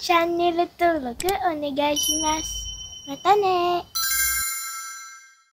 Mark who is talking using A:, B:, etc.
A: チャンネル登録お願いします。またね